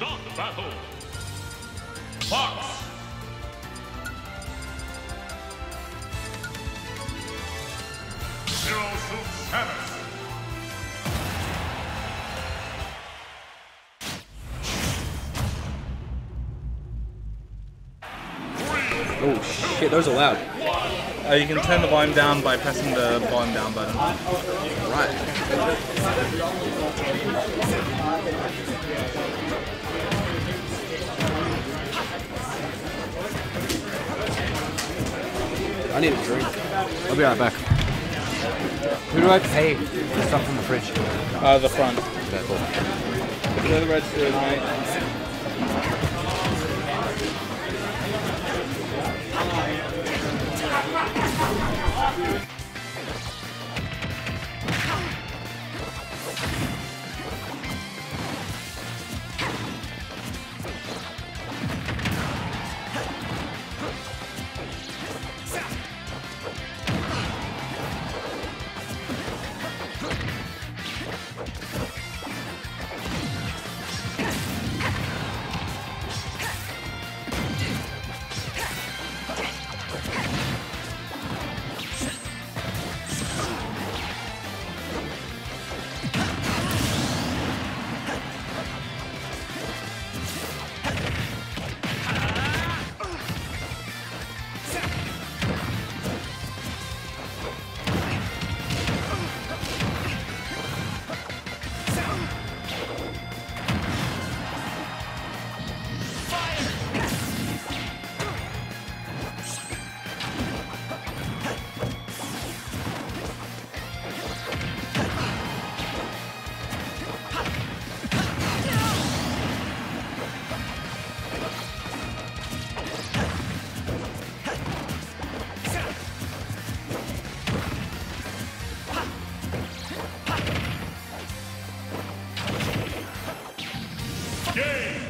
battle. Fox. Zero Suit Samus. Oh shit, those are loud. Uh, you can turn the volume down by pressing the volume down button. Right. I need a drink. I'll be right back. Who do I pay for stuff from the fridge? Uh, the front. Where the register mate. Game.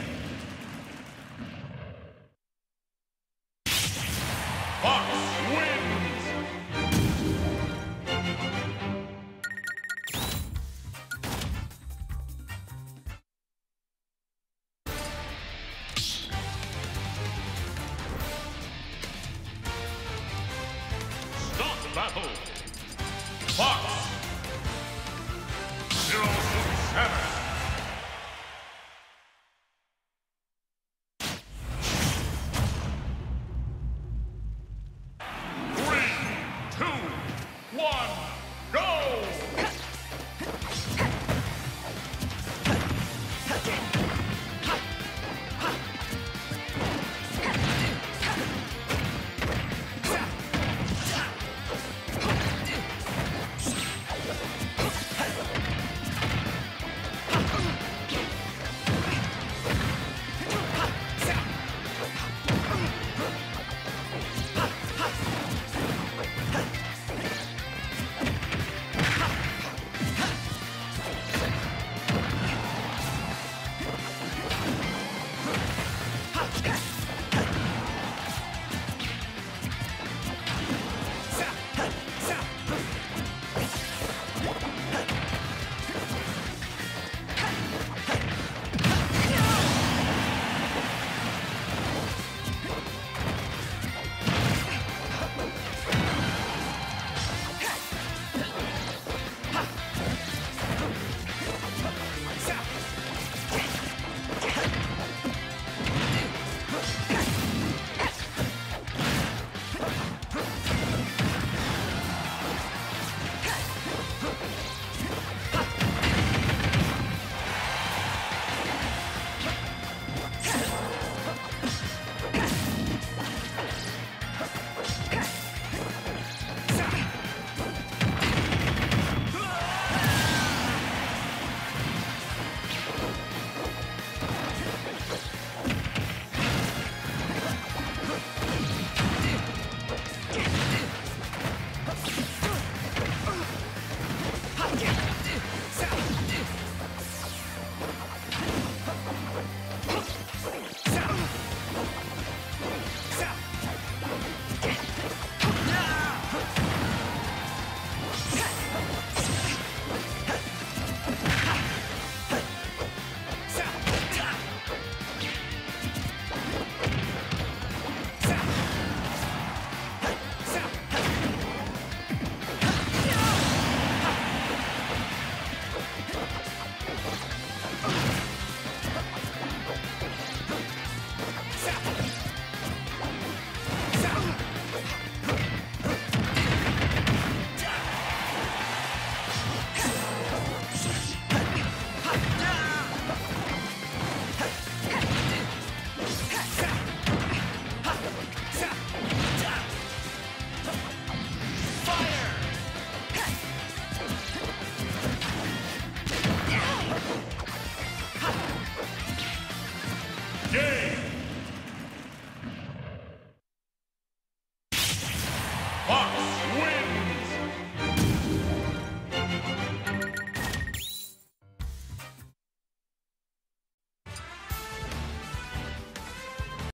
Fox.